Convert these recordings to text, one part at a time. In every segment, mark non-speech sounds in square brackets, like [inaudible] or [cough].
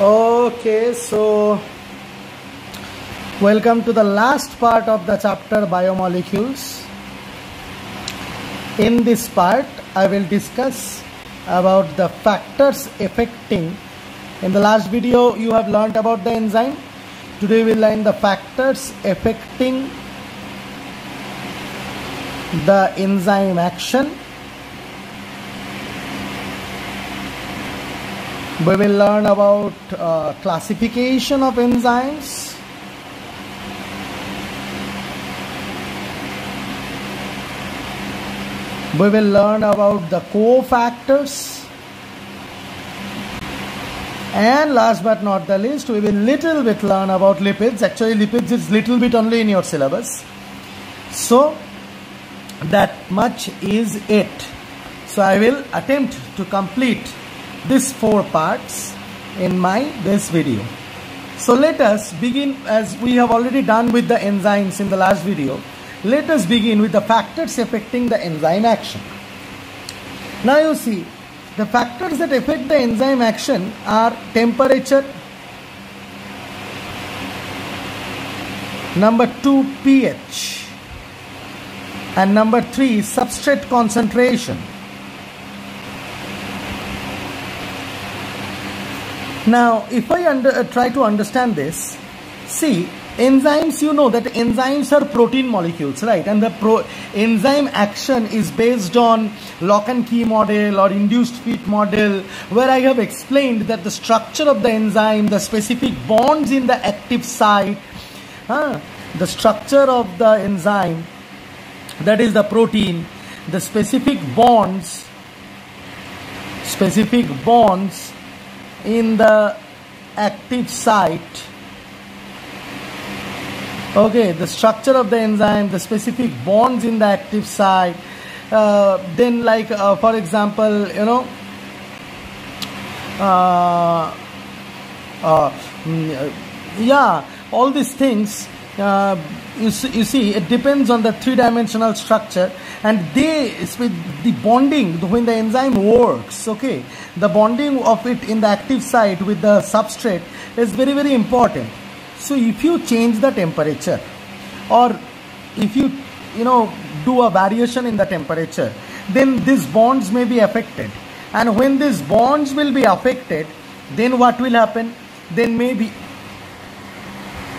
Okay, so welcome to the last part of the chapter biomolecules. In this part, I will discuss about the factors affecting. In the last video, you have learnt about the enzyme. Today, we will learn the factors affecting the enzyme action we will learn about uh, classification of enzymes. We will learn about the cofactors. And last but not the least we will little bit learn about lipids. Actually lipids is little bit only in your syllabus. So that much is it. So i will attempt to complete these four parts in my this video. So let us begin as we have already done with the enzymes in the last video. Let us begin with the factors affecting the enzyme action. Now you see the factors that affect the enzyme action are temperature, number 2 pH and number 3 substrate concentration Now, if I under, uh, try to understand this, see, enzymes, you know that enzymes are protein molecules, right? And the pro enzyme action is based on lock and key model or induced fit model, where I have explained that the structure of the enzyme, the specific bonds in the active site, uh, the structure of the enzyme, that is the protein, the specific bonds, specific bonds in the active site. Okay the structure of the enzyme the specific bonds in the active site uh, then like uh, for example you know uh, uh mm, yeah all these things uh, you, see, you see it depends on the three-dimensional structure. And they with the bonding when the enzyme works okay? The bonding of it in the active site with the substrate is very very important. So if you change the temperature or if you you know do a variation in the temperature then these bonds may be affected. And when these bonds will be affected then what will happen? Then maybe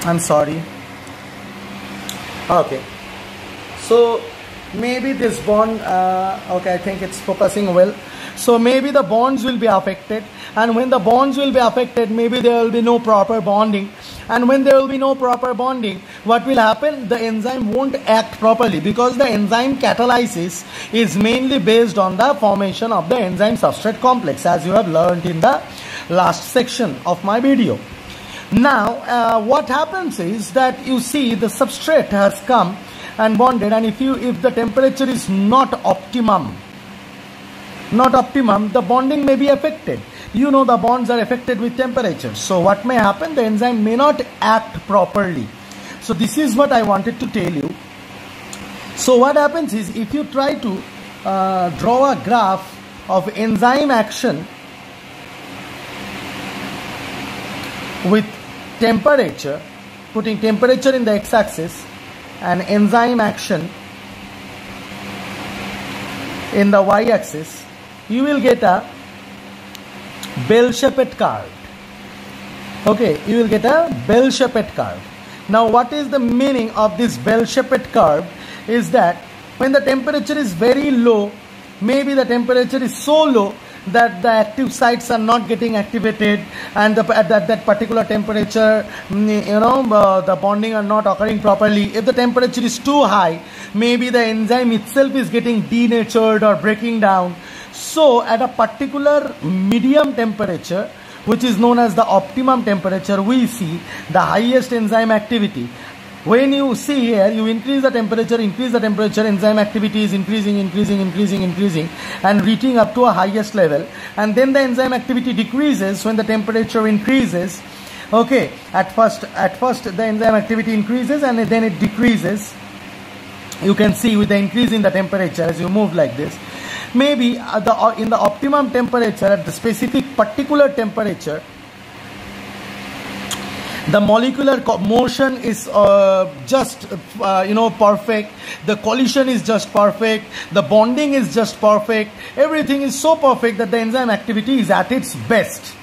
i'm sorry okay. So maybe this bond uh, okay i think it's focusing well. So maybe the bonds will be affected. And when the bonds will be affected maybe there will be no proper bonding. And when there will be no proper bonding what will happen? The enzyme won't act properly because the enzyme catalysis is mainly based on the formation of the enzyme substrate complex as you have learned in the last section of my video now, uh, what happens is that you see the substrate has come and bonded and if you if the temperature is not optimum, not optimum, the bonding may be affected. You know the bonds are affected with temperature. So what may happen? The enzyme may not act properly. So this is what I wanted to tell you. So what happens is if you try to uh, draw a graph of enzyme action with temperature, putting temperature in the x-axis and enzyme action in the y-axis, you will get a bell-shaped curve. Okay, you will get a bell-shaped curve. Now, what is the meaning of this bell-shaped curve? Is that when the temperature is very low, maybe the temperature is so low that the active sites are not getting activated and the, at that, that particular temperature mm, you know uh, the bonding are not occurring properly. If the temperature is too high maybe the enzyme itself is getting denatured or breaking down. So at a particular medium temperature which is known as the optimum temperature we see the highest enzyme activity when you see here, you increase the temperature, increase the temperature, enzyme activity is increasing, increasing, increasing, increasing, and reaching up to a highest level. And then the enzyme activity decreases when the temperature increases. Okay, at first, at first the enzyme activity increases and then it decreases. You can see with the increase in the temperature as you move like this. Maybe uh, the, uh, in the optimum temperature, at the specific particular temperature, the molecular motion is uh, just uh, you know perfect. The collision is just perfect. The bonding is just perfect. Everything is so perfect that the enzyme activity is at its best.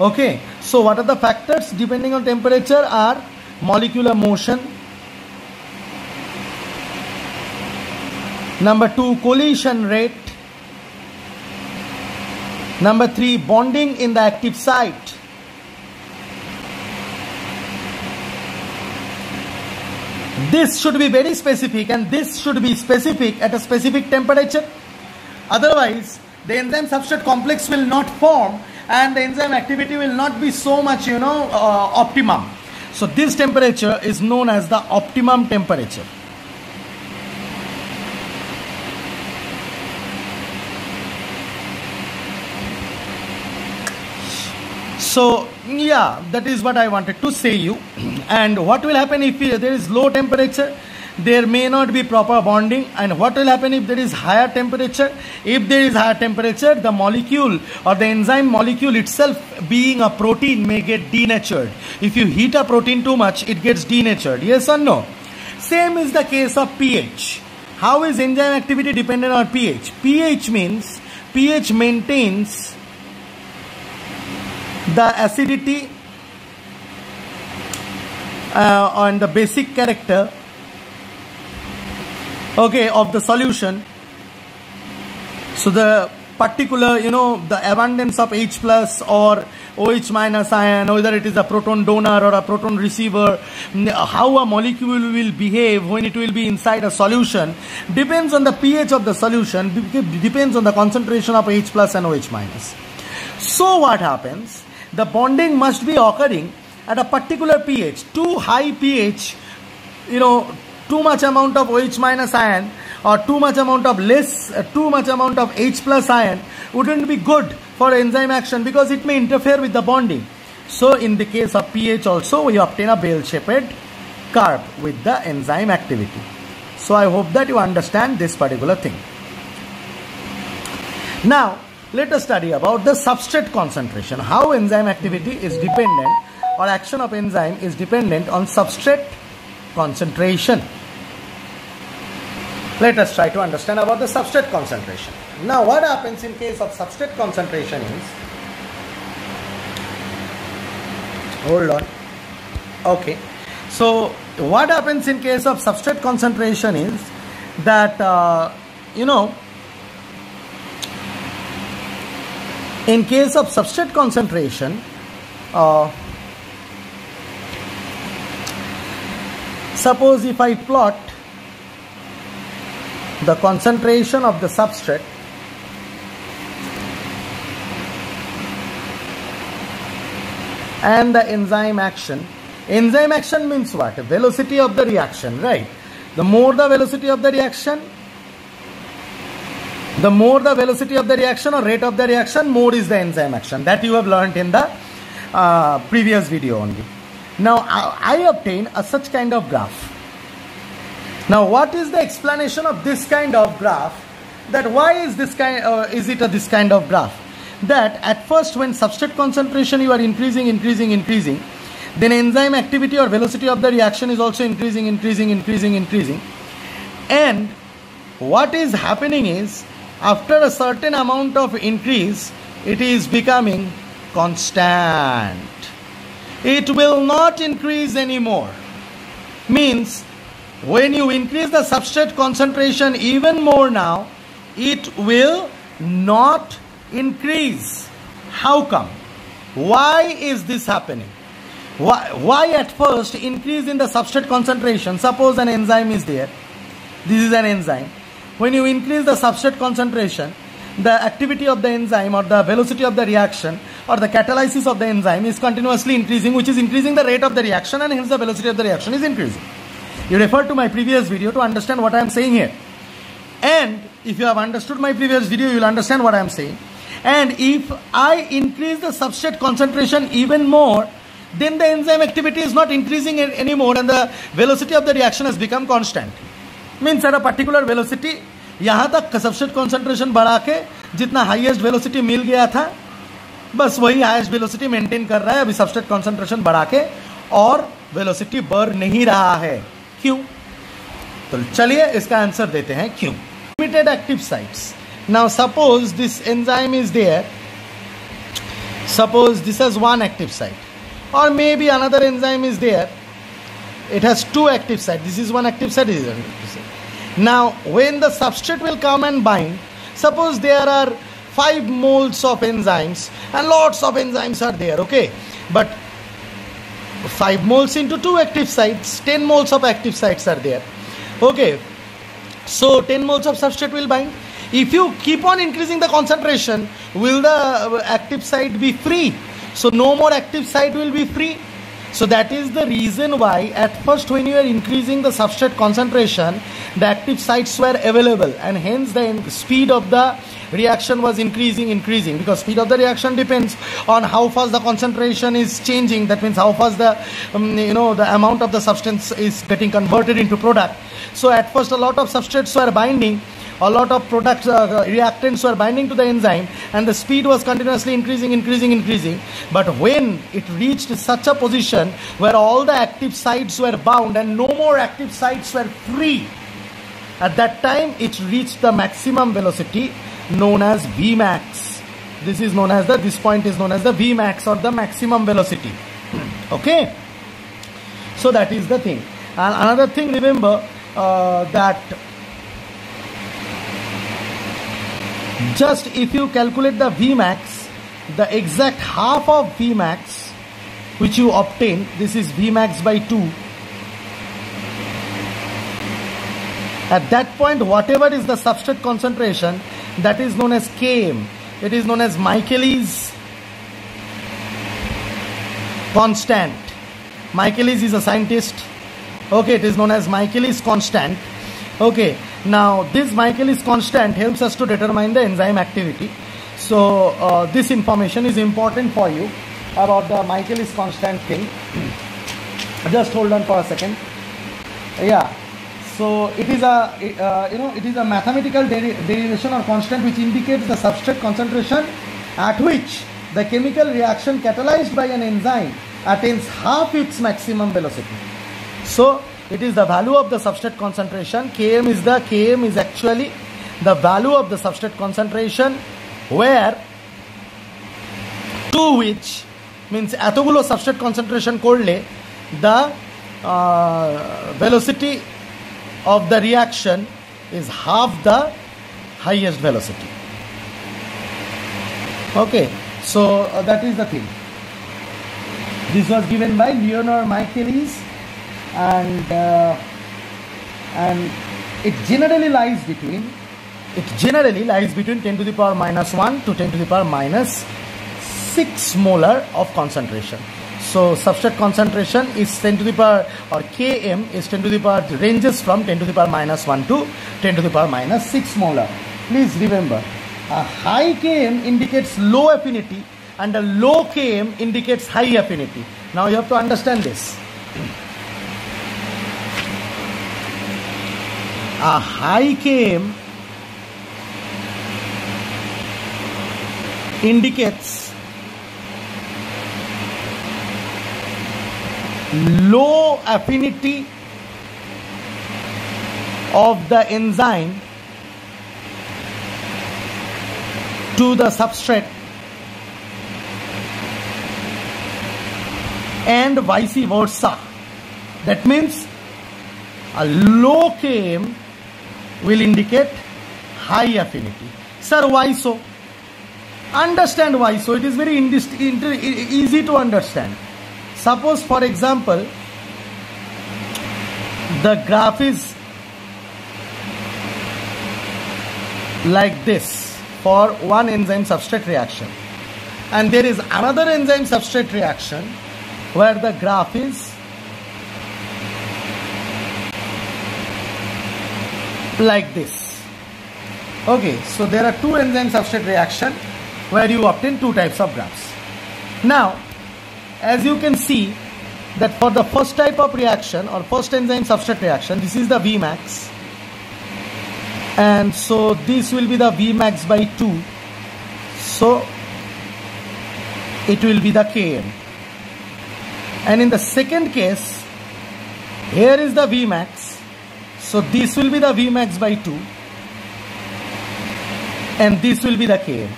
Okay. So what are the factors? Depending on temperature are molecular motion. Number 2 collision rate. Number 3 bonding in the active site this should be very specific and this should be specific at a specific temperature. Otherwise the enzyme substrate complex will not form and the enzyme activity will not be so much you know uh, optimum. So this temperature is known as the optimum temperature so yeah that is what i wanted to say you. [clears throat] And what will happen if there is low temperature there may not be proper bonding. And what will happen if there is higher temperature? If there is higher temperature the molecule or the enzyme molecule itself being a protein may get denatured. If you heat a protein too much it gets denatured. Yes or no? Same is the case of ph. How is enzyme activity dependent on ph? ph means ph maintains the acidity uh, on the basic character okay of the solution. So the particular you know the abundance of H plus or OH minus ion whether it is a proton donor or a proton receiver how a molecule will behave when it will be inside a solution depends on the pH of the solution depends on the concentration of H plus and OH minus. So what happens the bonding must be occurring at a particular pH too high pH you know too much amount of OH minus ion or too much amount of less, uh, too much amount of H plus ion wouldn't be good for enzyme action because it may interfere with the bonding. So in the case of pH also we obtain a bell-shaped curve with the enzyme activity. So I hope that you understand this particular thing. Now let us study about the substrate concentration. How enzyme activity is dependent or action of enzyme is dependent on substrate concentration. Let us try to understand about the substrate concentration. Now what happens in case of substrate concentration is, hold on, okay. So what happens in case of substrate concentration is that, uh, you know, in case of substrate concentration, uh, suppose if I plot the concentration of the substrate and the enzyme action. Enzyme action means what? Velocity of the reaction right? The more the velocity of the reaction the more the velocity of the reaction or rate of the reaction more is the enzyme action that you have learned in the uh, previous video only now I, I obtain a such kind of graph now, what is the explanation of this kind of graph? That why is this kind, uh, is it a this kind of graph? That at first when substrate concentration you are increasing, increasing, increasing, then enzyme activity or velocity of the reaction is also increasing, increasing, increasing, increasing. And what is happening is after a certain amount of increase, it is becoming constant. It will not increase anymore. Means when you increase the substrate concentration even more now, it will not increase. How come? Why is this happening? Why, why at first increase in the substrate concentration? Suppose an enzyme is there. This is an enzyme. When you increase the substrate concentration, the activity of the enzyme or the velocity of the reaction or the catalysis of the enzyme is continuously increasing, which is increasing the rate of the reaction and hence the velocity of the reaction is increasing. You refer to my previous video to understand what I am saying here. And if you have understood my previous video, you will understand what I am saying. And if I increase the substrate concentration even more, then the enzyme activity is not increasing anymore and the velocity of the reaction has become constant. Means at a particular velocity, यहाँ तक substrate concentration बढ़ा के जितना highest velocity मिल गया था, बस वही highest velocity maintain कर रहा है। अभी सबस्ट्रेट कॉन्सेंट्रेशन बढ़ा के और वेलोसिटी बढ़ नहीं रहा है। क्यों? तो चलिए इसका आंसर देते हैं। क्यों? Limited active sites now suppose this enzyme is there this has one active site. Or maybe another enzyme is there. It has two active sites. This is one active site, this is one active site. Now when the substrate will come and bind suppose there are 5 moles of enzymes and lots of enzymes are there okay? But 5 moles into 2 active sites 10 moles of active sites are there okay? So 10 moles of substrate will bind. If you keep on increasing the concentration will the uh, active site be free? So no more active site will be free so that is the reason why at first when you are increasing the substrate concentration the active sites were available and hence the speed of the reaction was increasing increasing because speed of the reaction depends on how fast the concentration is changing. That means how fast the um, you know the amount of the substance is getting converted into product. So at first a lot of substrates were binding a lot of products uh, reactants were binding to the enzyme and the speed was continuously increasing increasing increasing. But when it reached such a position where all the active sites were bound and no more active sites were free at that time it reached the maximum velocity known as vmax. This is known as the this point is known as the vmax or the maximum velocity. [clears throat] Okay? So that is the thing. And another thing remember uh, that just if you calculate the Vmax, the exact half of Vmax which you obtain, this is Vmax by 2. At that point, whatever is the substrate concentration, that is known as Km. It is known as Michaelis constant. Michaelis is a scientist. Okay, it is known as Michaelis constant. Okay, now this Michaelis constant helps us to determine the enzyme activity. So uh, this information is important for you about the Michaelis constant thing. [clears throat] Just hold on for a second. Yeah. So it is a uh, you know it is a mathematical deri derivation or constant which indicates the substrate concentration at which the chemical reaction catalyzed by an enzyme attains half its maximum velocity. So it is the value of the substrate concentration km is the km is actually the value of the substrate concentration where to which means এতগুলো substrate concentration করলে the uh, velocity of the reaction is half the highest velocity okay so uh, that is the thing this was given by Leonard Michaelis and uh, and it generally lies between it generally lies between 10 to the power minus 1 to 10 to the power minus 6 molar of concentration. So substrate concentration is 10 to the power or km is 10 to the power ranges from 10 to the power minus 1 to 10 to the power minus 6 molar. Please remember a high km indicates low affinity and a low km indicates high affinity. Now you have to understand this a high km indicates low affinity of the enzyme to the substrate and vice versa. That means a low km will indicate high affinity. Sir, why so? Understand why so. It is very easy to understand. Suppose, for example, the graph is like this for one enzyme substrate reaction and there is another enzyme substrate reaction where the graph is like this. Okay, so there are two enzyme substrate reaction where you obtain two types of graphs. Now, as you can see that for the first type of reaction or first enzyme substrate reaction, this is the Vmax. And so this will be the Vmax by 2. So it will be the Km. and in the second case here is the Vmax so this will be the Vmax by 2 and this will be the Km.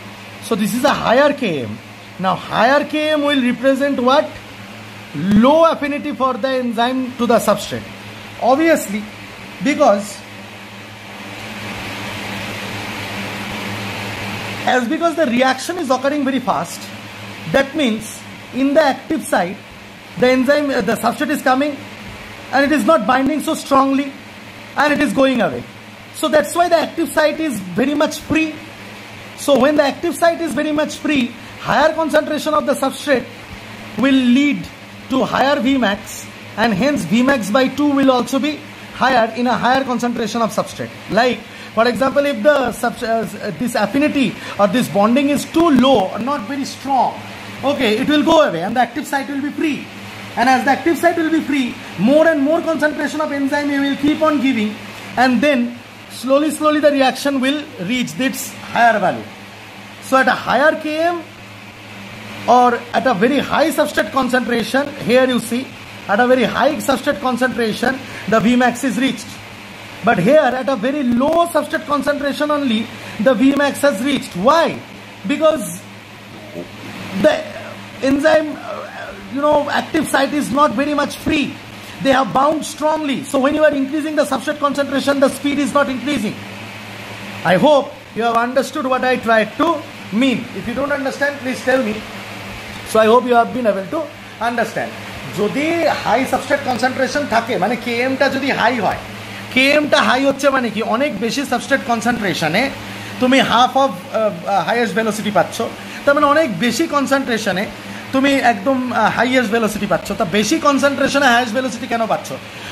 So this is a higher Km. Now higher Km will represent what? Low affinity for the enzyme to the substrate. Obviously because as because the reaction is occurring very fast that means in the active site the enzyme uh, the substrate is coming and it is not binding so strongly and it is going away. So that's why the active site is very much free. So when the active site is very much free higher concentration of the substrate will lead to higher Vmax and hence Vmax by 2 will also be higher in a higher concentration of substrate. Like for example if the uh, this affinity or this bonding is too low or not very strong okay it will go away and the active site will be free and as the active site will be free more and more concentration of enzyme you will keep on giving. And then slowly slowly the reaction will reach its higher value. So at a higher km or at a very high substrate concentration here you see at a very high substrate concentration the Vmax is reached. But here at a very low substrate concentration only the Vmax has reached. Why? Because the enzyme you know active site is not very much free they have bound strongly so when you are increasing the substrate concentration the speed is not increasing i hope you have understood what i tried to mean if you don't understand please tell me so i hope you have been able to understand যদি high substrate concentration থাকে মানে কেএমটা যদি high হয় কেএমটা high হচ্ছে মানে কি অনেক বেশি সাবস্ট্রেট কনসেন্ট্রেশনে তুমি হাফ অফ হাইয়েস্ট ভেলোসিটি পাচ্ছ তার মানে অনেক বেশি কনসেন্ট্রেশনে তুমি একদম হাইয়েস্ট ভেলোসিটি পাচ্ছ। তা বেশি কনসেন্ট্রেশনে হাইয়েস্ট ভেলোসিটি কেন পাচ্ছ?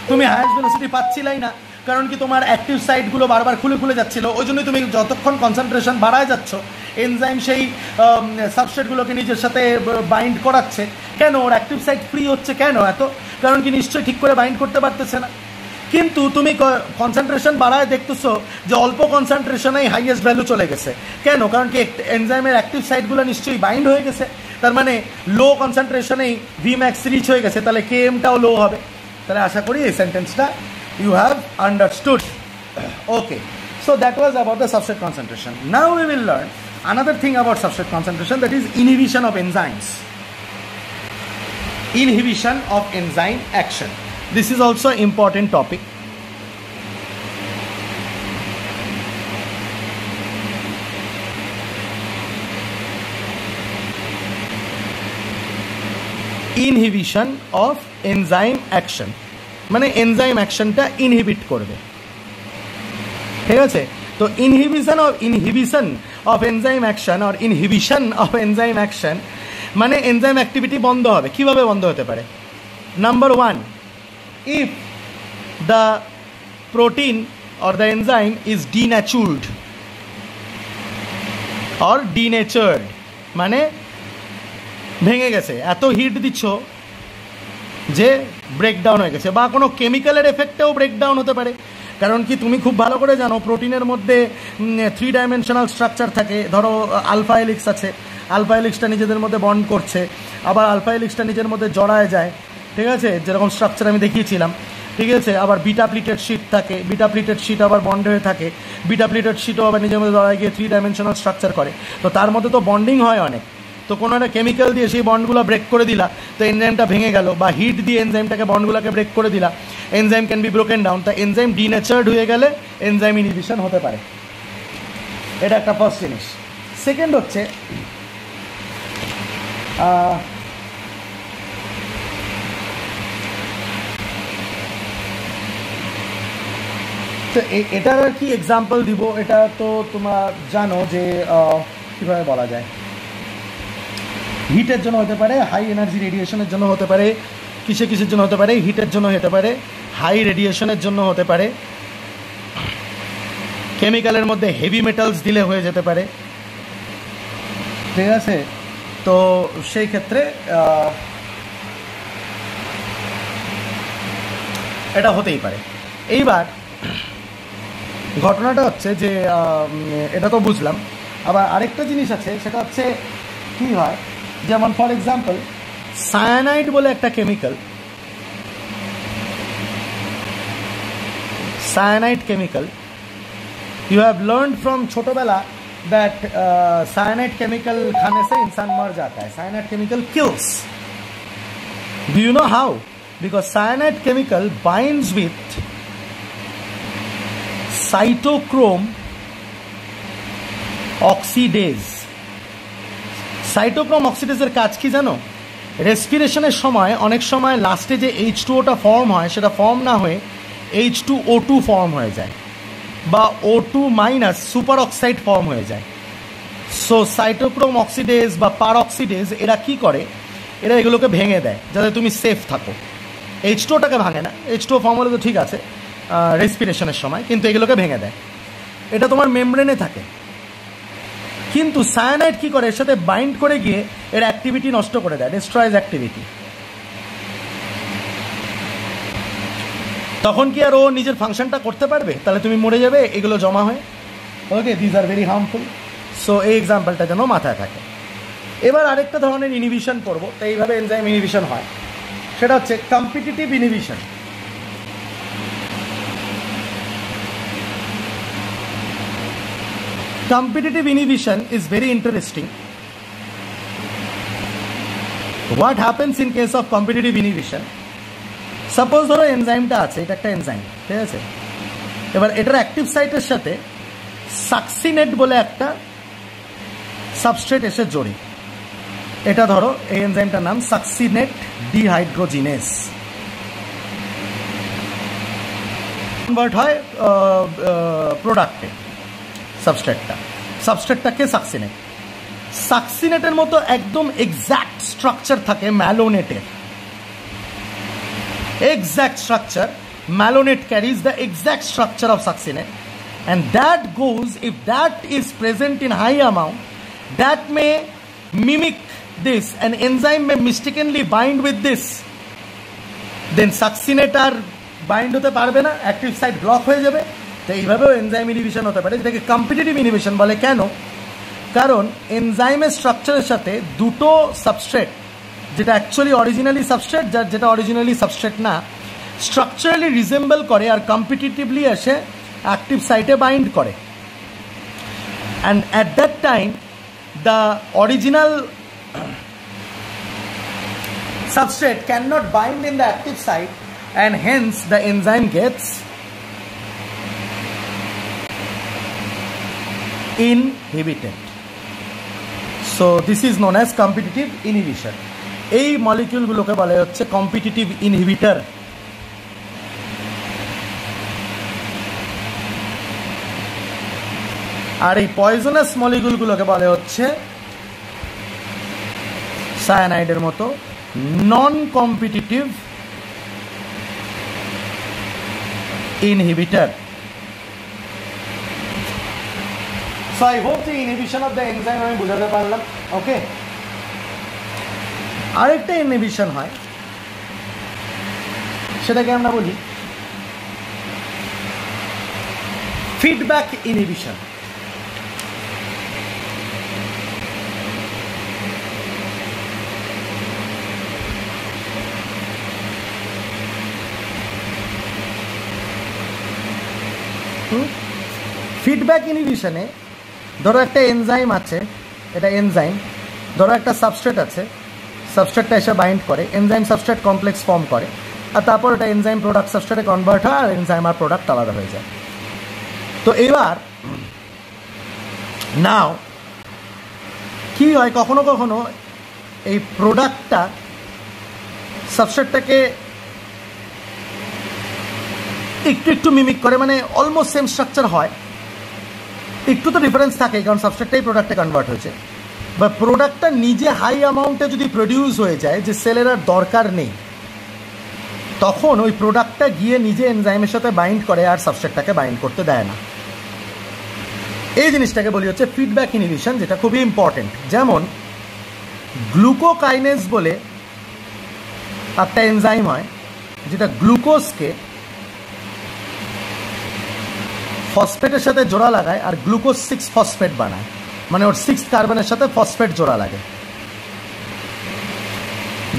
তুমি হাইয়েস্ট ভেলোসিটি পাচ্ছিলাই না, কারণ কি তোমার অ্যাক্টিভ সাইটগুলো বারবার খুলে খুলে যাচ্ছিল ওই জন্যই তুমি যতক্ষণ কনসেন্ট্রেশন বাড়ায় যাচ্ছ এনজাইম সেই সাবস্ট্রেটগুলোকে নিজের সাথে বাইন্ড করাচ্ছে। কেন? ওর অ্যাক্টিভ সাইট ফ্রি হচ্ছে কেন এত? কারণ কি নিশ্চয়ই ঠিক করে বাইন্ড করতে পারতেছে না। কিন্তু তুমি কনসেন্ট্রেশন বাড়ায় দেখতেছো যে অল্প কনসেন্ট্রেশনেই হাইয়েস্ট ভ্যালু চলে গেছে। কেন? কারণ কি এনজাইমের অ্যাক্টিভ সাইটগুলো নিশ্চয়ই বাইন্ড হয়ে গেছে। তার মানে লো কনসেন্ট্রেশনেই ভি ম্যাক্স রিচ হয়ে গেছে, তাহলে কে এমটাও লো হবে। তাহলে আশা করি এই সেন্টেন্সটা you have understood okay so that was about the substrate concentration now we will learn another thing about substrate concentration that is inhibition of enzymes inhibition of enzyme action this is also important topic inhibition of enzyme action মানে enzyme অ্যাকশনটা inhibit করবে। ঠিক আছে? তো inhibition of inhibition of enzyme action or inhibition of enzyme action মানে enzyme activity বন্ধ হবে। কীভাবে বন্ধ হতে পারে? Number one if the protein or the enzyme is denatured or denatured মানে ভেঙে গেছে। এত হিট দিচ্ছ যে ব্রেকডাউন হয়ে গেছে। বা কোনো কেমিক্যালের এফেক্টেও ব্রেকডাউন হতে পারে। কারণ কি তুমি খুব ভালো করে জানো প্রোটিনের মধ্যে থ্রি ডাইমেনশনাল স্ট্রাকচার থাকে। ধরো আলফা এলিক্স আছে। আলফা এলিক্সটা নিজেদের মধ্যে বন্ড করছে। আবার আলফা এলিক্সটা নিজের মধ্যে জড়ায় যায়। ঠিক আছে? যেরকম স্ট্রাকচার আমি দেখিয়েছিলাম। ঠিক আছে? আবার বিটা প্লিটেড শিট থাকে। বিটা প্লিটেড শিট আবার বন্ড হয়ে থাকে। বিটা প্লিটেড শিটও আবার নিজের মধ্যে জড়ায় গিয়ে থ্রি ডাইমেনশনাল স্ট্রাকচার করে। তো তার মধ্যে তো বন্ডিং হয় অনেক। তো কোনো একটা কেমিক্যাল দিয়ে সেই বন্ডগুলো ব্রেক করে দিলা, তো এনজাইমটা ভেঙে গেল বা হিট দিয়ে এনজাইমটাকে বন্ডগুলোকে ব্রেক করে দিলা enzyme can be broken down তা এনজাইম ডিনেচার্ড হয়ে গেলে এনজাইম ইনিবিশন হতে পারে। এটা একটা ফার্স্ট জিনিস। সেকেন্ড হচ্ছে তো এটার আর কি এক্সাম্পল দিব, এটা তো তোমার জানো যে কীভাবে বলা যায়? হিটের জন্য হতে পারে হাই এনার্জি রেডিয়েশনের জন্য হতে পারে, কিসে কিসের জন্য হতে পারে, হিটের জন্য হতে পারে হাই রেডিয়েশনের জন্য হতে পারে কেমিক্যালের মধ্যে হেভি মেটালস দিলে হয়ে যেতে পারে। ঠিক আছে? তো সেই ক্ষেত্রে এটা হতেই পারে। এইবার, ঘটনাটা হচ্ছে যে এটা তো বুঝলাম। আবার আরেকটা জিনিস আছে, সেটা হচ্ছে, কী হয়? যেমন ফর এক্সাম্পল সায়ানাইড বলে একটা chemical cyanide chemical you have learn from छोटोबेला that cyanide chemical खाने से इंसान मर जाता है cyanide chemical kills do you know how because cyanide chemical binds with cytochrome oxidase cytochrome অক্সিডেজের কাজ কি জানো? রেসপিরেশনের সময়, অনেক সময় লাস্টে যে এইচ টু ওটা ফর্ম হয়, সেটা ফর্ম না হয়ে H two O two form হয়ে যায় বা O two minus superoxide form হয়ে যায়। সো সাইটোক্রোম অক্সিডেজ বা পার অক্সিডেজ এরা কি করে? এরা এগুলোকে ভেঙে দেয়, যাতে তুমি সেফ থাকো। এইচ টুটাকে ভাঙে না। এইচ টু ফর্ম হলে তো ঠিক আছে রেসপিরেশনের সময়, কিন্তু এগুলোকে ভেঙে দেয়। এটা তোমার মেমব্রেনে থাকে। কিন্তু সায়ানাইড কি করে? এর সাথে বাইন্ড করে গিয়ে এর অ্যাক্টিভিটি নষ্ট করে দেয় ডিস্ট্রয়েজ অ্যাক্টিভিটি তখন কি আর ও নিজের ফাংশনটা করতে পারবে? তাহলে তুমি মরে যাবে, এগুলো জমা হয়ে। Okay these are very harmful so এই এক্সাম্পলটা যেন মাথায় থাকে। এবার আরেকটা ধরনের ইনিভিশন করব। তো এইভাবে এনজাইম ইনিভিশন হয়। সেটা হচ্ছে competitive inhibition competitive inhibition is very interesting. What happens in case of competitive inhibition? Suppose ধরো এনজাইমটা আছে, এটা একটা এনজাইম ঠিক আছে এবার এটার অ্যাক্টিভ সাইটের সাথে সাকসিনেট বলে একটা সাবস্ট্রেট এসে জড়ি এটা ধরো, এই এনজাইমটার নাম সাকসিনেট ডিহাইড্রোজিনেস কনভার্ট হয় প্রোডাক্টে সাবস্ট্রেটটা সাবস্ট্রেটটাকে সাকসিনেট সাকসিনেটের মতো একদম এক্স্যাক্ট স্ট্রাকচার থাকে ম্যালোনেটের exact structure malonate carries the exact structure of succinate and that goes if that is present in high amount that may mimic this an enzyme may mistakenly bind with this then succinate আর bind হতে পারবে না active site block হয়ে যাবে তো এইভাবেও enzyme ইনিভিশন হতে পারে, যেটাকে কম্পিটিটিভ ইনিভিশন বলে। কেন? কারণ এনজাইমের স্ট্রাকচারের সাথে দুটো সাবস্ট্রেট যেটা অ্যাকচুয়ালি অরিজিনালি সাবস্ট্রেট যার যেটা অরিজিনালি সাবস্ট্রেট না স্ট্রাকচারালি রিজেম্বল করে আর কম্পিটিটিভলি এসে অ্যাক্টিভ সাইটে বাইন্ড করে। And at that time the original substrate cannot bind in the active site, and hence the enzyme gets inhibited. So, this is known as competitive inhibition. এই মলিকিউলগুলোকে বলা হচ্ছে competitive inhibitor আর এই poisonous মলিকুলগুলোকে বলে হচ্ছে সায়ানাইডের মতো non competitive inhibitor so I hope যে inhibition of the enzyme আমি বোঝাতে পারলাম ওকে আরেকটা ইনহিবিশন হয়, সেটাকে আমরা বলি ফিডব্যাক ইনহিবিশন ফিডব্যাক ইনহিবিশনে ধরো একটা এনজাইম আছে, এটা এনজাইম ধরো একটা সাবস্ট্রেট আছে সাবস্ট্রেটটা এসে বাইন্ড করে এনজাইম সাবস্ট্রেট কমপ্লেক্স ফর্ম করে, আর তারপর এটা এনজাইম প্রোডাক্ট সাবস্ট্রেটে কনভার্ট হয়, আর এনজাইম আর প্রোডাক্ট আলাদা হয়ে যায়। তো এবার নাও কি হয় কখনো কখনো, এই প্রোডাক্টটা সাবস্ট্রেটটাকে একটু একটু মিমিক করে মানে অলমোস্ট সেম স্ট্রাকচার হয় একটু তো ডিফারেন্স থাকে, কারণ সাবস্ট্রেটটাই প্রোডাক্টে কনভার্ট হয়েছে। বা প্রোডাক্টটা নিজে হাই অ্যামাউন্টে যদি প্রডিউস হয়ে যায়, যে সেলের আর দরকার নেই, তখন ওই প্রোডাক্টটা গিয়ে নিজে এনজাইমের সাথে বাইন্ড করে আর সাবস্ট্রেটটাকে বাইন্ড করতে দেয় না। এই জিনিসটাকে বলি হচ্ছে ফিডব্যাক ইনহিবিশন যেটা খুবই ইম্পর্টেন্ট যেমন গ্লুকোকাইনেস বলে একটা এনজাইম হয়, যেটা গ্লুকোজকে ফসফেটের সাথে জোড়া লাগায় আর গ্লুকোজ সিক্স ফসফেট বানায়। মানে ওর সিক্স কার্বনের সাথে ফসফেট জোড়া লাগে।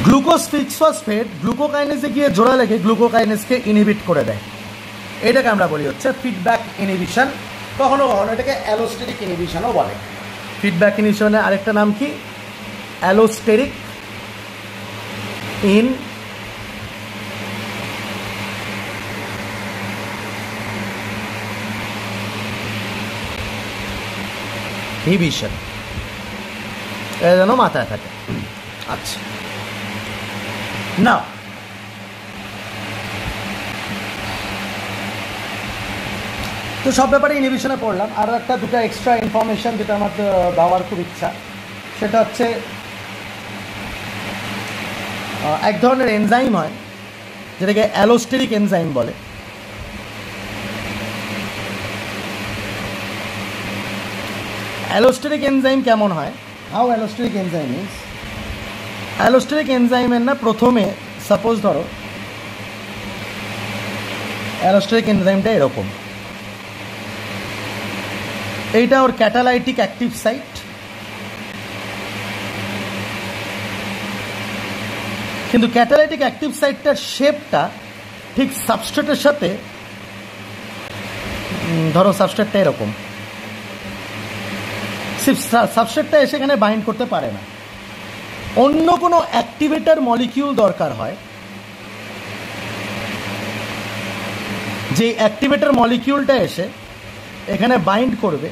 গ্লুকোজ ফিক্স ফসফেট গ্লুকোকাইনেসে গিয়ে জোড়া লেগে গ্লুকোকাইনেসকে ইনহিবিট করে দেয়। এটাকে আমরা বলি হচ্ছে ফিডব্যাক ইনহিবিশন কখনো কখনো এটাকে অ্যালোস্টেরিক ইনহিবিশনও বলে। ফিডব্যাক ইনহিবিশনের আরেকটা নাম কি? অ্যালোস্টেরিক ইন ইনহিবিশন এটা যেন মাথায় থাকে। আচ্ছা। না তো সব ব্যাপারে ইনহিবিশনে পড়লাম। আরও একটা দুটো এক্সট্রা ইনফরমেশন যেটা আমার দেওয়ার খুব ইচ্ছা। সেটা হচ্ছে এক ধরনের এনজাইম হয় যেটাকে অ্যালোস্টেরিক এনজাইম বলে। অ্যালোস্টেরিক এনজাইম কেমন হয়? How allosteric enzyme is allosteric এনজাইমের না প্রথমে সাপোজ ধরো অ্যালোস্টেরিক এনজাইমটা এরকম। এইটা ওর ক্যাটালাইটিক অ্যাক্টিভ সাইট। কিন্তু ক্যাটালাইটিক অ্যাক্টিভ সাইটটার শেপটা ঠিক সাবস্ট্রেটের সাথে ধরো সাবস্ট্রেটটা এরকম। সাবস্ট্রেটটা এসে এখানে বাইন্ড করতে পারে না। অন্য কোনো অ্যাক্টিভেটার মলিকিউল দরকার হয়, যে অ্যাক্টিভেটার মলিকিউলটা এসে এখানে বাইন্ড করবে।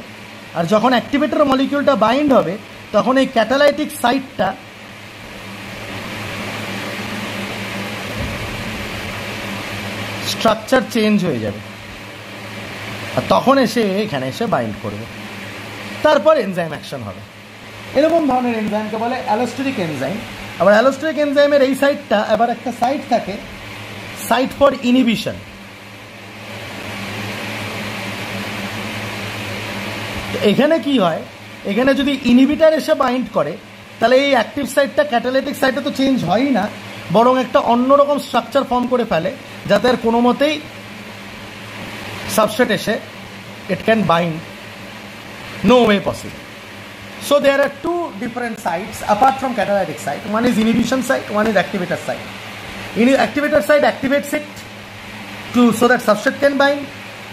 আর যখন অ্যাক্টিভেটার মলিকিউলটা বাইন্ড হবে, তখন এই ক্যাটালাইটিক সাইটটা স্ট্রাকচার চেঞ্জ হয়ে যাবে। আর তখন এসে এখানে এসে বাইন্ড করবে। তারপর এনজাইম অ্যাকশন হবে। এরকম ধরনের এনজাইমকে বলে অ্যালোস্টেরিক এনজাইম আবার অ্যালোস্টেরিক এনজাইমের এই সাইটটা আবার একটা সাইট থাকে সাইট ফর ইনিবিশন এখানে কি হয়? এখানে যদি ইনহিবিটার এসে বাইন্ড করে, তাহলে এই অ্যাক্টিভ সাইটটা ক্যাটালিটিক সাইটে তো চেঞ্জ হয়ই না, বরং একটা অন্যরকম স্ট্রাকচার ফর্ম করে ফেলে, যাতে আর কোনো মতেই সাবস্ট্রেট এসে it can bind No way possible. So there are two different sites apart from catalytic site. One is inhibition site, one is activator site. In activator site activates it to so that substrate can bind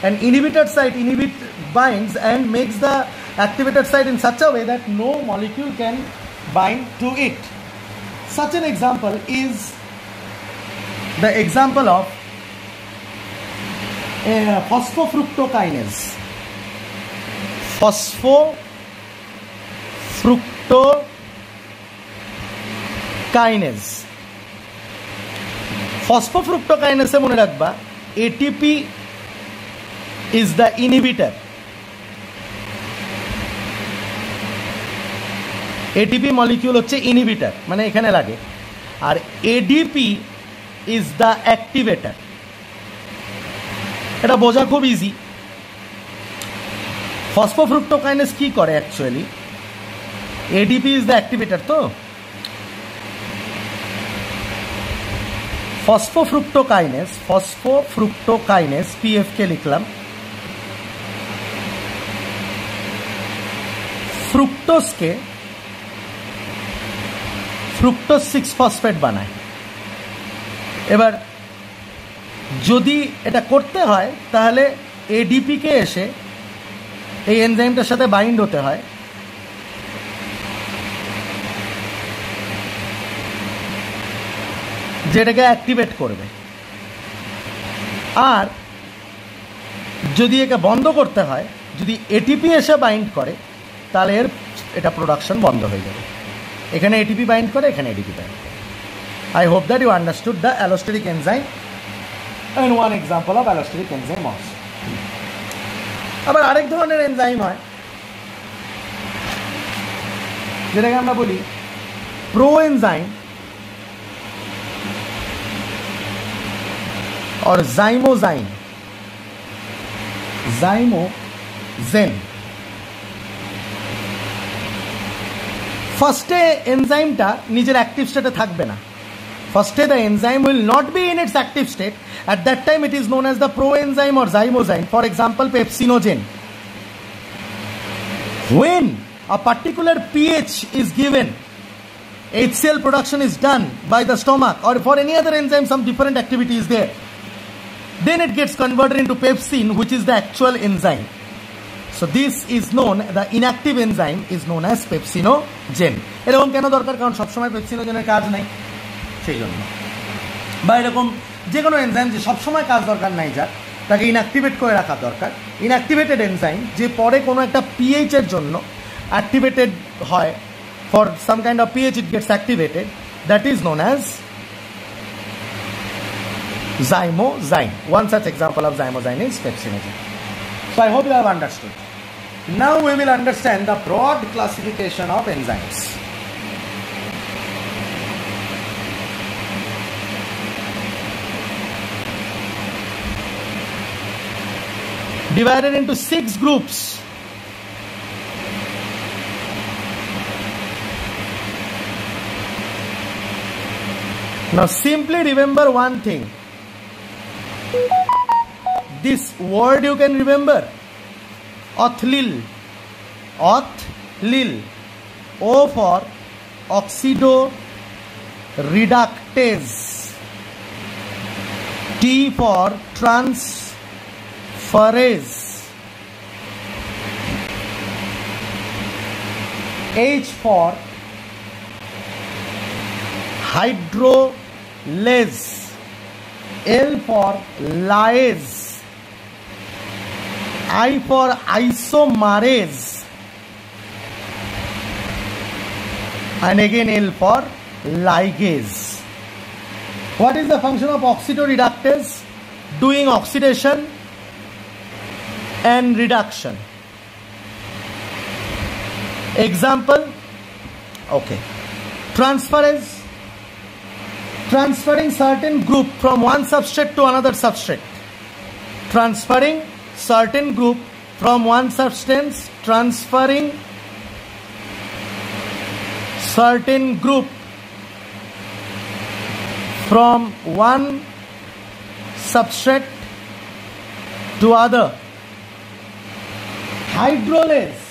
and inhibitor site inhibit binds and makes the activator site in such a way that no molecule can bind to it. Such an example is the example of a phosphofructokinase. Phospho fructokinase ফসফোফ্রুক্টোকাইনেসে মনে রাখবা ATP is the inhibitor ATP molecule হচ্ছে inhibitor মানে এখানে লাগে। আর ADP is the activator এটা বোঝা খুব ইজি ফসফোফ্রুক্টোকাইনেস কি করে actually ADP is the activator তো? ফসফোফ্রুক্টোকাইনেস ফসফোফ্রুক্টোকাইনেস পিএফ কে লিখলাম। ফ্রুক্টোসকে ফ্রুক্টোজ সিক্স ফসফেট বানায়। এবার যদি এটা করতে হয়, তাহলে এডিপিকে এসে এই এনজাইমটার সাথে বাইন্ড হতে হয়। যেটাকে অ্যাক্টিভেট করবে। আর যদি একে বন্ধ করতে হয়, যদি এটিপি এসে বাইন্ড করে, তাহলে এর এটা প্রোডাকশন বন্ধ হয়ে যাবে। এখানে এটিপি বাইন্ড করে, এখানে এটিপি বাইন্ড করে। I hope that you understood the allosteric enzyme and one example of allosteric enzyme also আবার আরেক ধরনের এনজাইম হয় যেটাকে আমরা বলি প্রো এনজাইম और जाइमोजाइन जाइमोजेन ফার্স্টে এনজাইমটা নিজের অ্যাক্টিভ স্টেটে থাকবে না ফার্স্টে the enzyme will not be in it's active stayed at that time it is known as the pro enzyme or জাইমোজাইন for example pepsinogen when a particular pH is given HCl production is done by the stomach or for any other enzyme some different activity is there then it gets converted into pepsin which is the actual enzyme so this is known the inactive enzyme is known as pepsinogen এরকম কেন দরকার কারণ সবসময় পেপসিনোজেনের কাজ নাই সেই জন্য বা এরকম যে কোনো এনজাইম যে সবসময় কাজ দরকার নাই যার, তাকে ইনঅ্যাক্টিভেট করে রাখা দরকার ইনঅ্যাক্টিভেটেড এনজাইম যে পরে কোনো একটা পিএইচ এর জন্য অ্যাক্টিভেটেড হয় for some kind of pH it gets activated that is known as zymozyme. One such example of zymozyme is pepsinogen. So, I hope you have understood. Now we will understand the broad classification of enzymes. Divided into six groups. Now simply remember one thing. This word you can remember. Othlil. Othlil. O for oxido reductase. T for transferase. H for hydrolase. L for lyase. I for isomerase. And again L for ligase. What is the function of oxidoreductase? Doing oxidation and reduction. Example, okay. Transferase, transferring certain group from one substrate to another substrate. Transferring certain group from one substance, transferring certain group from one substrate to other. Hydrolase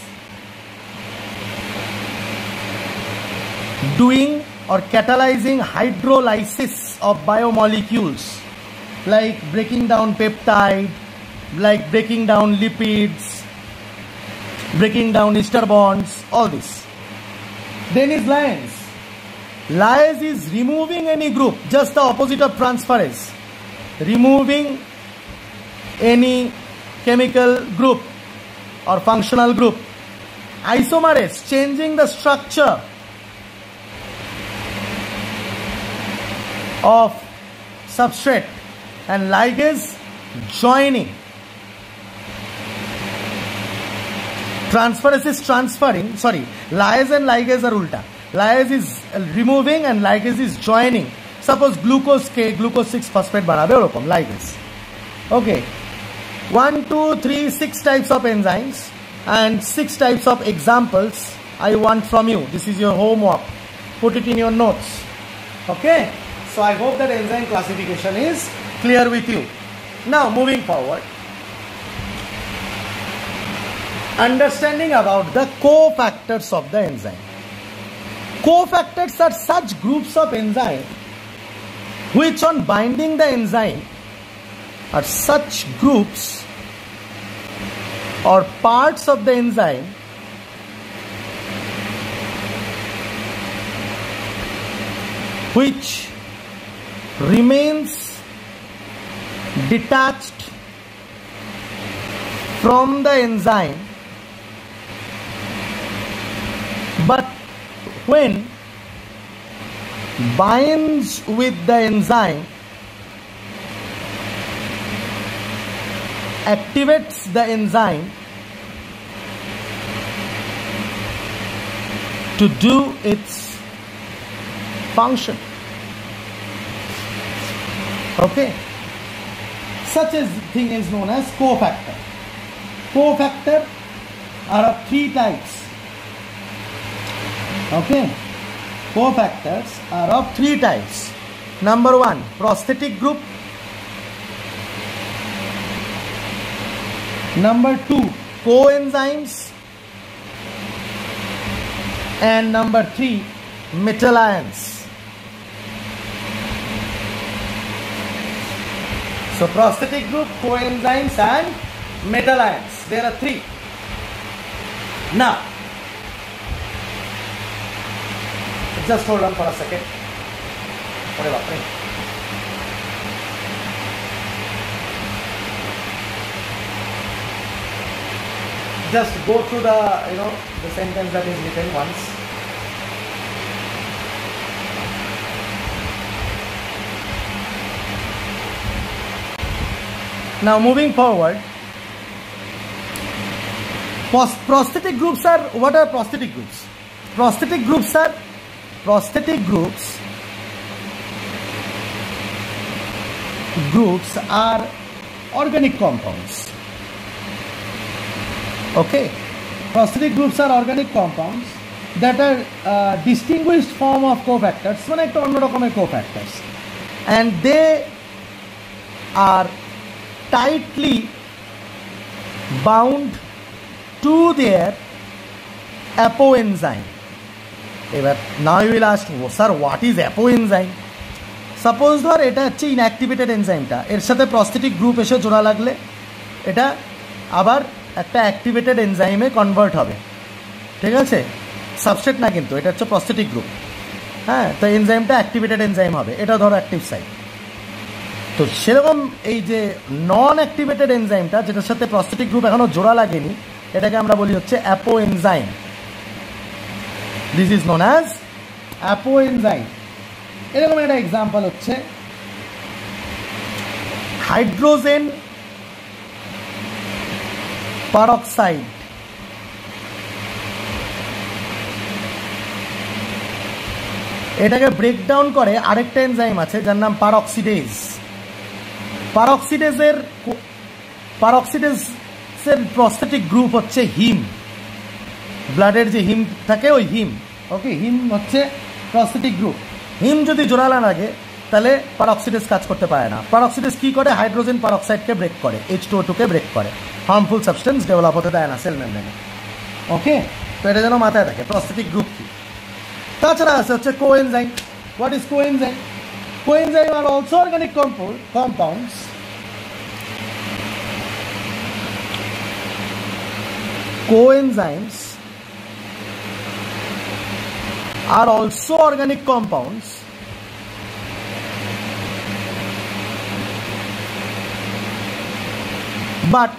doing or catalyzing hydrolysis of biomolecules like breaking down peptide, like breaking down lipids, breaking down ester bonds, all this. Then is lyase. Lyase is removing any group, just the opposite of transferase. Removing any chemical group or functional group. Isomerase, changing the structure of substrate and ligase joining. Transferase is transferring, sorry, lyase and ligase are ulta. Lyase is removing and ligase is joining. Suppose glucose K, glucose 6 phosphate বানাবে ওরকম ligase. Okay. One, two, three, six types of enzymes and six types of examples I want from you. This is your homework. Put it in your notes. Okay. So I hope that enzyme classification is clear with you. Now moving forward. Understanding about the cofactors of the enzyme. Cofactors are such groups of enzyme which on binding the enzyme are such groups or parts of the enzyme which remains detached from the enzyme. But when binds with the enzyme activates the enzyme to do its function. Okay. Such a thing is known as cofactor. Cofactor are of three types. Okay. Cofactors are of three types. Number one prosthetic group number two coenzymes and number three metal ions. So prosthetic group, coenzymes and metal ions. There are three. Now, just hold on for a second. Just go through the you know the sentence that is written once. Now moving forward prosthetic groups are what are prosthetic groups? Prosthetic groups are prosthetic groups groups are organic compounds Okay, prosthetic groups are organic compounds that are uh, distinguished form of cofactors মানে একটা অন্য রকমের cofactors and they are tightly bound to their apoenzyme এবার now you will ask sir what is apoenzyme suppose ধর এটা হচ্ছে inactivated এনজাইমটা এর সাথে প্রস্থেটিক গ্রুপ এসে জোড়া লাগলে এটা আবার একটা অ্যাক্টিভেটেড এনজাইমে কনভার্ট হবে। ঠিক আছে? সাবস্টেট না কিন্তু, এটা হচ্ছে প্রস্থেটিক গ্রুপ হ্যাঁ তো এনজাইমটা অ্যাক্টিভেটেড এনজাইম হবে। এটা ধরো অ্যাক্টিভ সাইট তো সেরকম এই যে নন অ্যাক্টিভেটেড এনজাইমটা যেটার সাথে প্রস্থেটিক গ্রুপ এখনও জোড়া লাগেনি, এটাকে আমরা বলি হচ্ছে apoenzyme this is known as apoenzyme এরকম একটা এক্সাম্পল হচ্ছে হাইড্রোজেন পারক্সাইড এটাকে ব্রেকডাউন করে আরেকটা এনজাইম আছে, যার নাম পারক্সিডেজ পারক্সিডেজের পারক্সিডেজের প্রস্থেটিক গ্রুপ হচ্ছে হিম ব্লাডের যে হিম থাকে, ওই হিম ওকে হিম হচ্ছে প্রস্থেটিক গ্রুপ হিম যদি জোড়ালা লাগে তাহলে পারক্সিডেজ কাজ করতে পারে না। পারক্সিডেজ কি করে? হাইড্রোজেন পারক্সাইডকে ব্রেক করে এইচ টু টুকে ব্রেক করে। হার্মফুল সাবস্টেন্স ডেভেলপ হতে দেয় না সেল মেমব্রেনে ওকে তো এটা যেন মাথায় থাকে প্রস্থেটিক গ্রুপ কি? তাছাড়া আছে হচ্ছে coenzyme what is coenzyme coenzyme are also organic compounds coenzymes are also organic compounds. but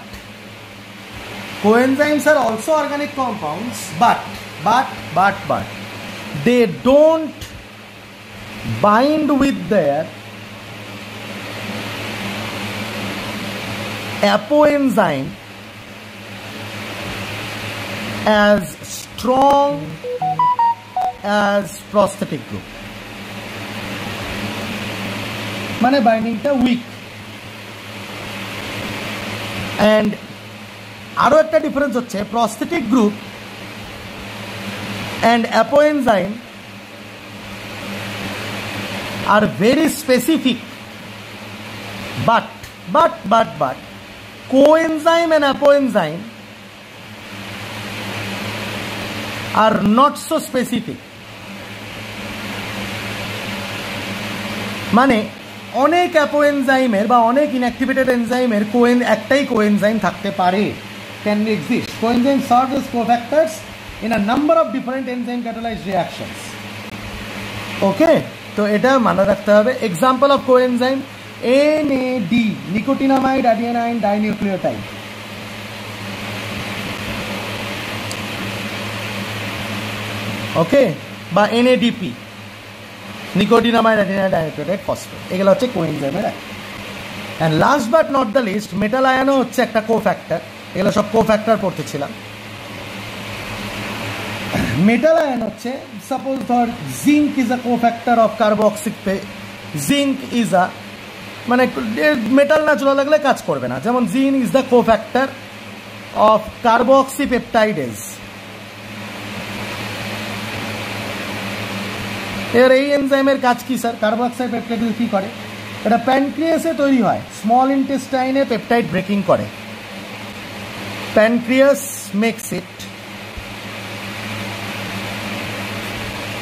coenzymes are also organic compounds but but but but they don't bind with their apoenzyme as strong as prosthetic group মানে বাইন্ডিংটা week and আরও একটা difference হচ্ছে prosthetic group and apoenzyme are very specific but but but but coenzyme and apoenzyme are not so specific. মানে অনেক অ্যাপোএনজাইমের বা অনেক inactivated এনজাইমের কোয়েন একটাই কোএনজাইম থাকতে পারে। Can exist coenzyme serve as cofactors in a number of different enzyme catalyse reactions okay তো এটা মনে রাখতে হবে। Example of coenzyme N A D nicotinamide adenine dinucleotide okay বা NADP nicotinamide adenine dinucleotide phosphate. এগুলো হচ্ছে কোএনজাইমের and last but not the least metal আয়নও হচ্ছে একটা কোফ্যাক্টর এগুলো সব কোফ্যাক্টর পড়তেছিলাম। মেটাল আয়ন হচ্ছে সাপোজ ধর zinc is a cofactor of carboxy zinc is a মানে মেটাল না চলা লাগলে কাজ করবে না। যেমন zinc is the cofactor of carboxypeptidase এর এই এনজাইমের কাজ কি, স্যার? কার্বক্সাইড পেপটাইডেজ কী করে? এটা প্যানক্রিয়াসে তৈরি হয় স্মল ইন্টেস্টাইনে পেপটাইড ব্রেকিং করে। Pancreas makes it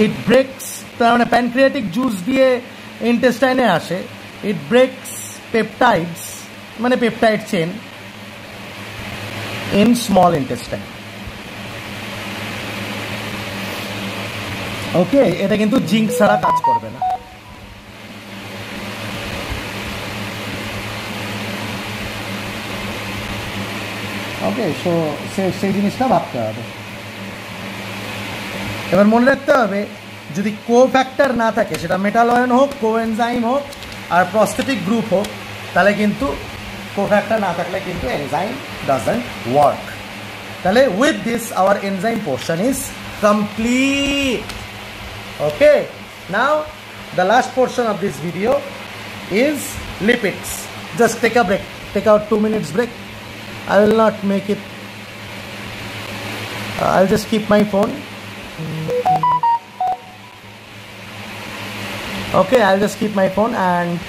it breaks তার মানে প্যানক্রিয়াটিক জুস দিয়ে ইন্টেস্টাইনে আসে। ইট ব্রেকস পেপটাইডস মানে peptide chain in small intestine okay এটা কিন্তু জিঙ্ক ছাড়া কাজ করবে না। ওকে সো সে সেই জিনিসটা ভাবতে হবে। এবার মনে রাখতে হবে যদি কো ফ্যাক্টর না থাকে সেটা মেটালয়ন হোক কো এনজাইম হোক আর প্রস্থেটিক গ্রুপ হোক তাহলে কিন্তু কো ফ্যাক্টর না থাকলে কিন্তু এনজাইম ডাজেন্ট ওয়ার্ক তাহলে with this our enzyme portion is complete okay now the last portion of this video is lipids. Just take a break. Take out two minutes break. I will not make it. Uh, i'll just keep my phone. Okay i'll just keep my phone and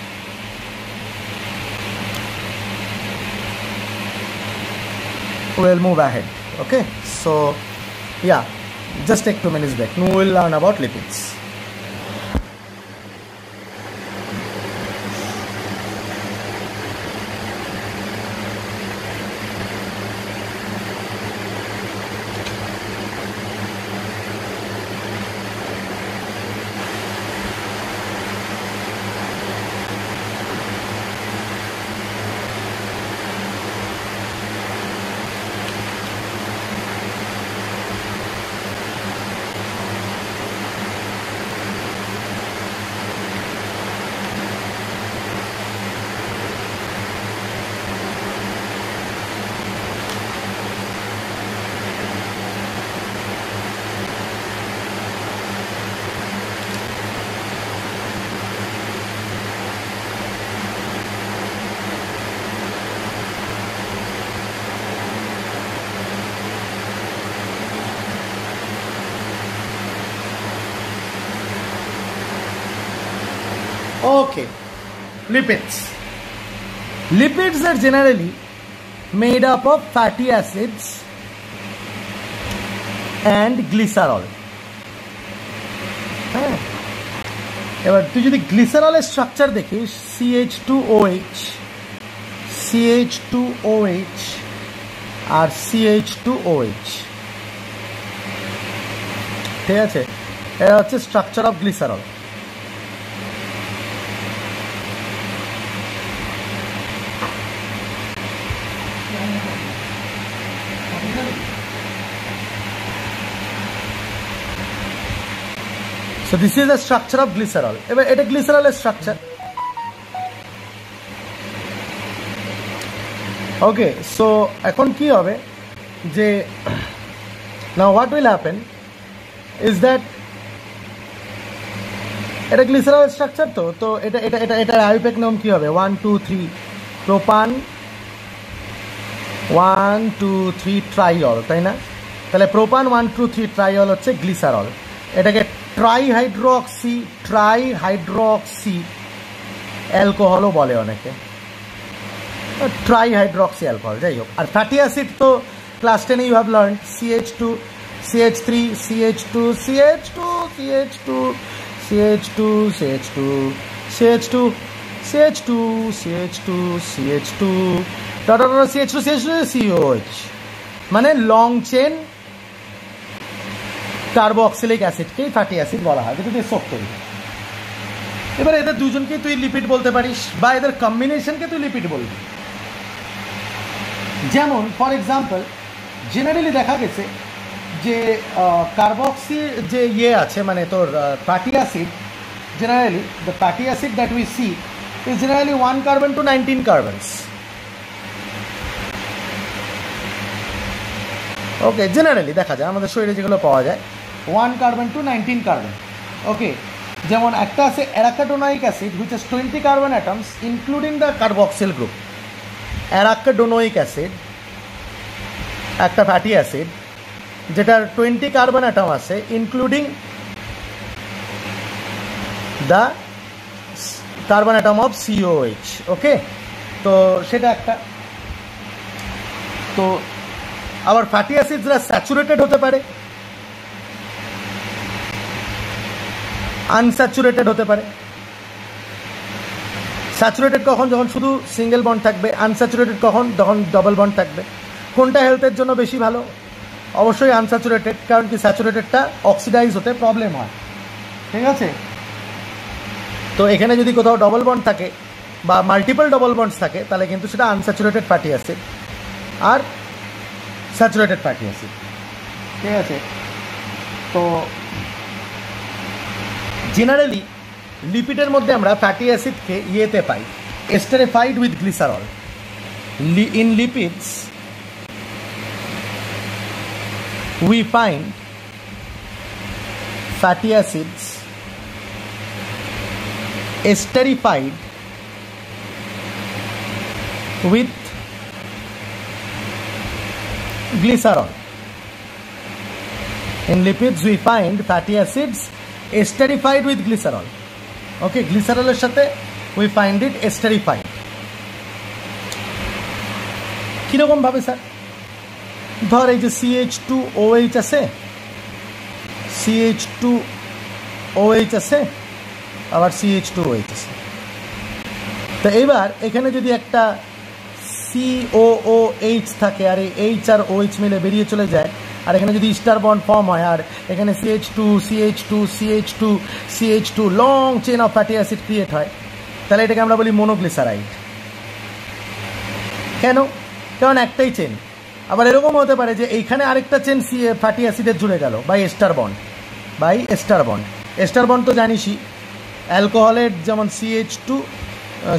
we'll move ahead. Okay so yeah just take two minutes break. We will learn about lipids Okay, lipids. Lipids are generally made up of fatty acids and glycerol. এবার তুই যদি গ্লিসারলের structure দেখিস CH two OH CH two OH আর CH two OH ঠিক আছে? এটা হচ্ছে structure of glycerol So this is the structure of glycerol. এবার এটা গ্লিসারলের স্ট্রাকচার ওকে সো এখন কি হবে? যে না what will happen is that এটা গ্লিসারল স্ট্রাকচার তো তো এটা এটা এটা এটার আইউপেক নিয়ম কী হবে? One two three propane one two three triol তাই না? তাহলে propane one two three triol হচ্ছে গ্লিসারল এটাকে ট্রাইহাইড্রোক্সি ট্রাইহাইড্রোক্সি অ্যালকোহলও বলে অনেকে ট্রাইহাইড্রোক্সি অ্যালকোহল যাই হোক আর ফ্যাটি অ্যাসিড তো ক্লাস টেনে you have learn CH two CH three CH two CH two CH two CH two CH two CH two CH2, CH2, CH2, CH2, CH2, CH2, CH2, মানে long chain carboxylic অ্যাসিডকেই fatty acid বলা হয়? যেটা দিয়ে শক্ত এবার এদের দুজনকেই তুই লিপিড বলতে পারিস, বা এদের কম্বিনেশনকে তুই লিপিড বলবি। যেমন ফর এক্সাম্পল জেনারেলি দেখা গেছে যে কার্বক্সি যে ইয়ে আছে মানে তোর fatty acid generally the fatty acid that we see is generally one carbon to nineteen carbons okay generally দেখা যায়, আমাদের শরীরে যেগুলো পাওয়া যায় one carbon to nineteen carbon okay যেমন একটা আছে arachidonic acid which is twenty carbon atoms including the carboxyl group arachidonic acid একটা ফ্যাটি অ্যাসিড যেটার টোয়েন্টি কার্বন অ্যাটম আছে including the carbon atom of COH okay তো সেটা একটা। তো আবার ফ্যাটি অ্যাসিডসরা স্যাচুরেটেড হতে পারে। আনস্যাচুরেটেড হতে পারে। স্যাচুরেটেড কখন? যখন শুধু সিঙ্গেল বন্ড থাকবে। আনস্যাচুরেটেড কখন? যখন ডবল বন্ড থাকবে। কোনটা হেলথের জন্য বেশি ভালো? অবশ্যই আনস্যাচুরেটেড কারণ কি স্যাচুরেটেডটা অক্সিডাইজ হতে প্রবলেম হয়। ঠিক আছে? তো এখানে যদি কোথাও ডবল বন্ড থাকে বা মাল্টিপল ডবল বন্ডস থাকে, তাহলে কিন্তু সেটা আনস্যাচুরেটেড ফ্যাটি অ্যাসিড আর স্যাচুরেটেড ফ্যাটি অ্যাসিড ঠিক আছে? তো জেনারেলি লিপিডের মধ্যে আমরা ফ্যাটি অ্যাসিডকে ইয়েতে পাই esterified with glycerol in lipids we find fatty acids esterified with glycerol. In lipids we find fatty acids esterified glycerol. Okay, glycerol এর সাথে we find it esterified. কীরকম ভাবে স্যার ধর এই যে সিএইচ টু ওএইচ আছে সিএইচ টু ওএইচ আছে আবার সিএইচ টু ওএইচ আছে তো এবার এখানে যদি একটা সিও এইচ থাকে আর এই এইচ আর ওএইচ মিলে বেরিয়ে চলে যায় আর এখানে যদি স্টার বন্ড ফর্ম হয়, আর এখানে CH two CH two CH two CH two long chain of fatty acid create হয়। তাহলে এটাকে আমরা বলি মোনোগ্লিসারাইড কেন? কারণ একটাই চেন আবার এরকম হতে পারে যে এইখানে আরেকটা চেন সি ফ্যাটি অ্যাসিডের জুড়ে গেল by ester bond by ester bond ester bond তো জানিসই অ্যালকোহলের যেমন CH two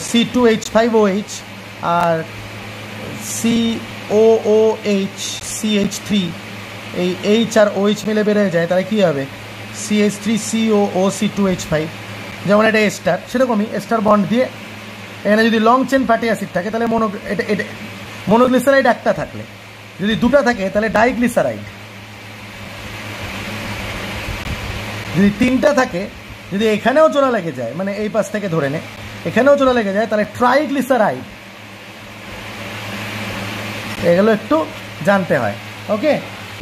C two H five O H আর C O O H C H three এই এইচ আর ওইচ মিলে বেড়ে যায়, তাহলে কী হবে? C H three C O O C two H five যেমন এটা এস্টার সেরকমই এস্টার বন্ড দিয়ে এখানে যদি লং চেন ফ্যাটি অ্যাসিড থাকে, তাহলে মনো এটা এটা মনোগ্লিসারাইড একটা থাকলে। যদি দুটো থাকে, তাহলে ডাইগ্লিসারাইড যদি তিনটা থাকে, যদি এখানেও জোড়া লেগে যায় মানে এই পাশ থেকে ধরে নে, এখানেও জোড়া লেগে যায়, তাহলে ট্রাইগ্লিসারাইড এগুলো একটু জানতে হয় ওকে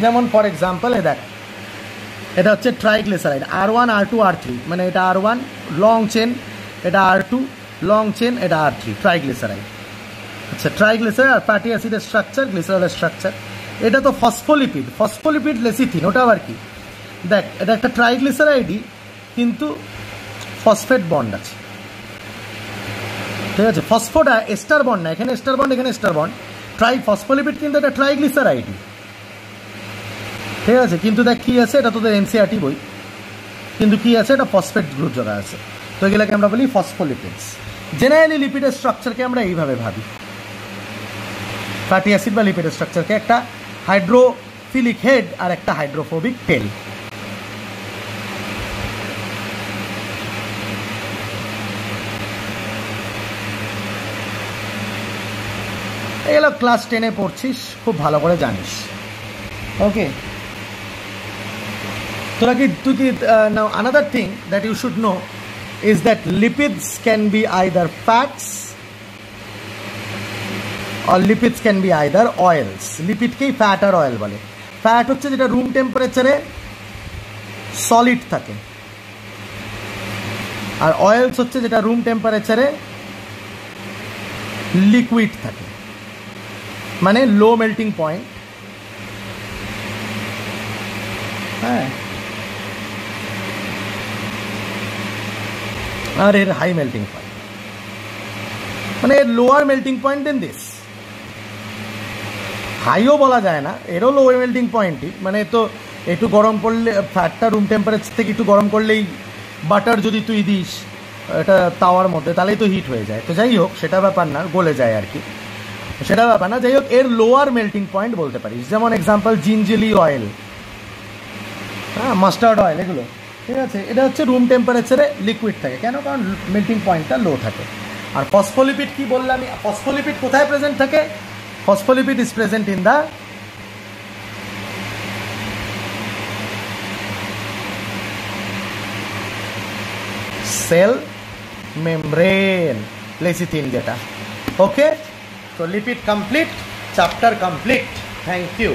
যেমন ফর এক্সাম্পল এ দেখ, এটা হচ্ছে triglyceride R one R two R three মানে এটা আর ওয়ান লং চেন এটা আর টু লং চেন এটা আর থ্রি ট্রাইগ্লিসারাইড আচ্ছা ট্রাইগ্লিসারাইড আর ফ্যাটি অ্যাসিডের স্ট্রাকচার গ্লিসারলের স্ট্রাকচার এটা তো ফসফোলিপিড ফসফোলিপিড লেসিথিন ওটা আবার কি। দেখ, এটা একটা ট্রাইগ্লিসারাইডই কিন্তু ফসফেট বন্ড আছে। ঠিক আছে? ফসফোটা এস্টার বন্ড না, এখানে এস্টার বন্ড এখানে এস্টার বন্ড ট্রাই ফসফোলিপিড কিন্তু এটা ট্রাইগ্লিসারাইডই ঠিক আছে, কিন্তু দেখ কী আছে, এটা তোদের এনসিআরটি বই। কিন্তু কী আছে, এটা ফসফেট গ্রুপ জায়গা আছে। তো এগুলোকে আমরা বলি ফসফোলিপিডস জেনারেলি লিপিডের স্ট্রাকচারকে আমরা এইভাবে ভাবি। ফ্যাটি অ্যাসিড বা লিপিডের স্ট্রাকচারকে একটা হাইড্রোফিলিক হেড আর একটা হাইড্রোফোবিক টেল এগুলো ক্লাস টেনে পড়ছিস, খুব ভালো করে জানিস। Okay তোরা কি তুই কি now another thing that you should know is that lipids can be either fats or lipids can be either oils লিপিডকেই fat R oil বলে ফ্যাট হচ্ছে যেটা রুম টেম্পারেচারে সলিড থাকে আর অয়েলস হচ্ছে যেটা রুম টেম্পারেচারে লিকুইড থাকে মানে লো মেল্টিং পয়েন্ট হ্যাঁ আর এর হাই মেল্টিং পয়েন্ট মানে এর lower melting point then this হাইও বলা যায় না, এরও লো মেল্টিং পয়েন্টই মানে তো একটু গরম করলে ফ্যাটটা রুম টেম্পারেচার থেকে একটু গরম করলেই বাটার যদি তুই দিস, এটা তাওয়ার মধ্যে, তাহলেই তো হিট হয়ে যায়। তো যাই হোক, সেটা ব্যাপার না, গলে যায় আর কি। সেটা ব্যাপার না, যাই হোক, এর লোয়ার মেল্টিং পয়েন্ট বলতে পারিস। যেমন এক্সাম্পল জিঞ্জিলি অয়েল হ্যাঁ মাস্টার্ড অয়েল এগুলো। ঠিক আছে? এটা হচ্ছে রুম টেম্পারেচারে লিকুইড থাকে। কেন? কারণ মেল্টিং পয়েন্টটা লো থাকে। আর ফসফোলিপিড কি বললাম আমি? ফসফোলিপিড কোথায় প্রেজেন্ট থাকে? Phospholipid is present in the cell membrane lecithin যেটা ওকে তো lipid complete chapter complete thank you